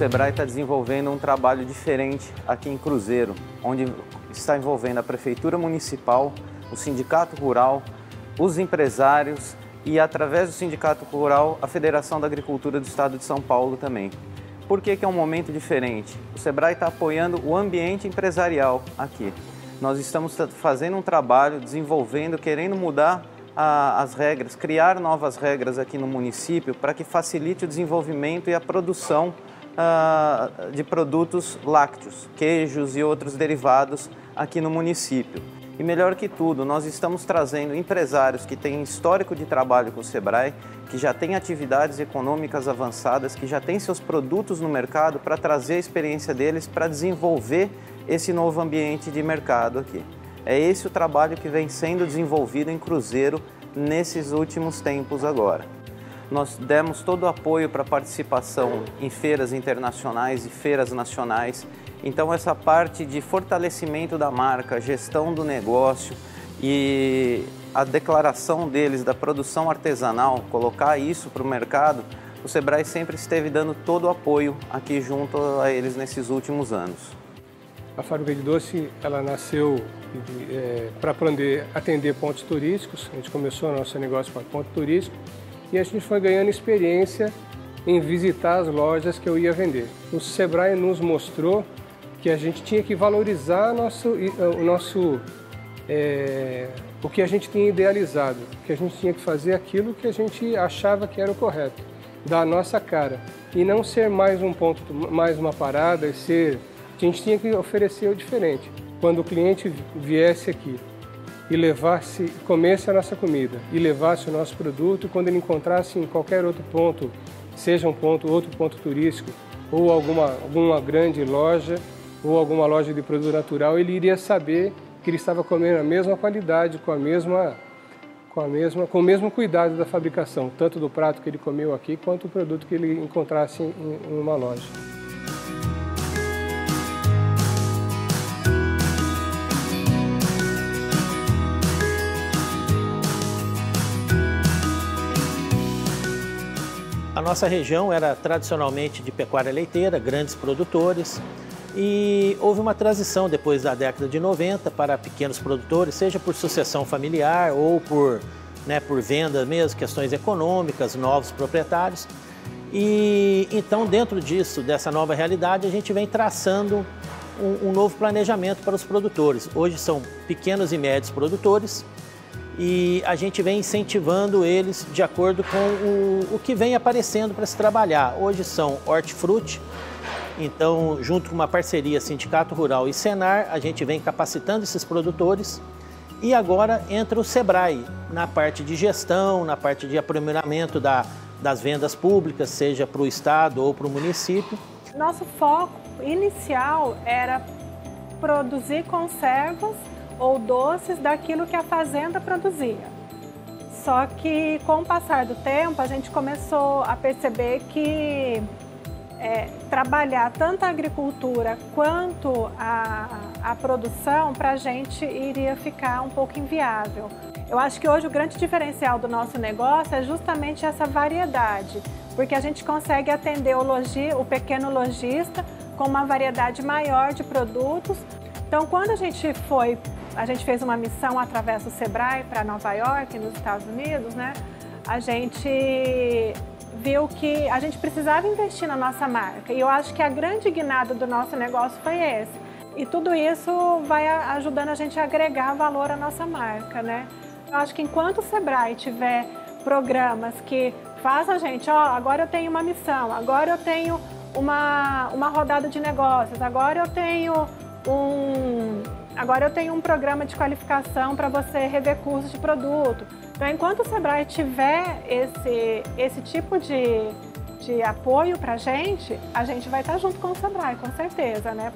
Sebrae está desenvolvendo um trabalho diferente aqui em Cruzeiro, onde está envolvendo a Prefeitura Municipal, o Sindicato Rural, os empresários e, através do Sindicato Rural, a Federação da Agricultura do Estado de São Paulo também. Por que, que é um momento diferente? O Sebrae está apoiando o ambiente empresarial aqui. Nós estamos fazendo um trabalho, desenvolvendo, querendo mudar a, as regras, criar novas regras aqui no município para que facilite o desenvolvimento e a produção uh, de produtos lácteos, queijos e outros derivados aqui no município. E melhor que tudo, nós estamos trazendo empresários que têm histórico de trabalho com o Sebrae, que já têm atividades econômicas avançadas, que já têm seus produtos no mercado para trazer a experiência deles para desenvolver esse novo ambiente de mercado aqui. É esse o trabalho que vem sendo desenvolvido em Cruzeiro nesses últimos tempos agora. Nós demos todo o apoio para participação em feiras internacionais e feiras nacionais. Então essa parte de fortalecimento da marca, gestão do negócio e a declaração deles da produção artesanal, colocar isso para o mercado, o Sebrae sempre esteve dando todo o apoio aqui junto a eles nesses últimos anos. A fábrica de doce ela nasceu é, para atender, pontos turísticos. A gente começou o nosso negócio para ponto turístico e a gente foi ganhando experiência em visitar as lojas que eu ia vender. O Sebrae nos mostrou que a gente tinha que valorizar nosso, o nosso é, o que a gente tinha idealizado, que a gente tinha que fazer aquilo que a gente achava que era o correto, da nossa cara e não ser mais um ponto, mais uma parada ser a gente tinha que oferecer o diferente. Quando o cliente viesse aqui e levasse, comesse a nossa comida e levasse o nosso produto, quando ele encontrasse em qualquer outro ponto, seja um ponto, outro ponto turístico, ou alguma, alguma grande loja, ou alguma loja de produto natural, ele iria saber que ele estava comendo a mesma qualidade, com a mesma com a mesma com o mesmo cuidado da fabricação, tanto do prato que ele comeu aqui quanto o produto que ele encontrasse em, em uma loja. Nossa região era tradicionalmente de pecuária leiteira, grandes produtores, e houve uma transição depois da década de 90 para pequenos produtores, seja por sucessão familiar ou por, né, por venda mesmo, questões econômicas, novos proprietários. E então, dentro disso, dessa nova realidade, a gente vem traçando um, um novo planejamento para os produtores. Hoje são pequenos e médios produtores e a gente vem incentivando eles de acordo com o, o que vem aparecendo para se trabalhar. Hoje são hortifruti, então, junto com uma parceria Sindicato Rural e Senar, a gente vem capacitando esses produtores. E agora entra o SEBRAE na parte de gestão, na parte de aprimoramento da, das vendas públicas, seja para o Estado ou para o município. Nosso foco inicial era produzir conservas ou doces daquilo que a fazenda produzia. Só que com o passar do tempo a gente começou a perceber que é, trabalhar tanto a agricultura quanto a, a produção para a gente iria ficar um pouco inviável. Eu acho que hoje o grande diferencial do nosso negócio é justamente essa variedade, porque a gente consegue atender o, logi, o pequeno lojista com uma variedade maior de produtos. Então, quando a gente foi a gente fez uma missão através do Sebrae para Nova York, nos Estados Unidos, né? A gente viu que a gente precisava investir na nossa marca. E eu acho que a grande guinada do nosso negócio foi esse. E tudo isso vai ajudando a gente a agregar valor à nossa marca, né? Eu acho que enquanto o Sebrae tiver programas que façam a gente, ó, agora eu tenho uma missão, agora eu tenho uma, uma rodada de negócios, agora eu tenho um, Agora eu tenho um programa de qualificação para você rever cursos de produto. Então, enquanto o Sebrae tiver esse, esse tipo de, de apoio para a gente, a gente vai estar junto com o Sebrae, com certeza, né?